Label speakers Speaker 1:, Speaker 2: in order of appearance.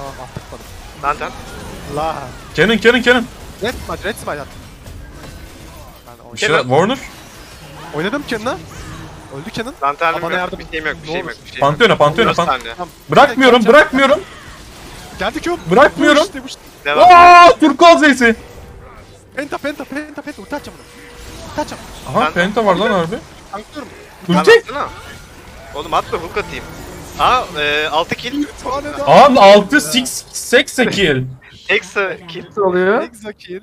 Speaker 1: tamam bana.
Speaker 2: Lantern.
Speaker 1: La.
Speaker 3: Kenan Kenan Kenan.
Speaker 1: Red smite, red smite attım. Ben
Speaker 3: Bir şey
Speaker 2: Kenan.
Speaker 3: Warner.
Speaker 1: oynadım Kenan'a. Öldü Kenan.
Speaker 2: Lanternim
Speaker 1: Bana
Speaker 2: yok.
Speaker 1: yardım-
Speaker 2: Bir şeyim yok. Bir şeyim yok. Bir şeyim yok.
Speaker 3: Pantheon'a Pantheon'a
Speaker 2: sende.
Speaker 1: Tamam.
Speaker 3: Bırakmıyorum bırakmıyorum.
Speaker 1: Geldi Q.
Speaker 3: Bırakmıyorum.
Speaker 1: Vur işte, vur işte.
Speaker 2: Devam.
Speaker 3: Aaa Turkuaz Z'si.
Speaker 1: Penta penta penta penta ulti atacağım bunu. Ulti atacağım.
Speaker 3: Aha
Speaker 2: Ben-
Speaker 3: penta var lan harbi.
Speaker 1: Tanklıyorum.
Speaker 2: Lan
Speaker 3: Ulti.
Speaker 2: atsana. Oğlum atma hook atayım. Aa e, 6 kill.
Speaker 1: Bir tane daha.
Speaker 3: Aa 6 6 8 kill.
Speaker 2: Exa kill.
Speaker 4: oluyor?
Speaker 1: Exakil.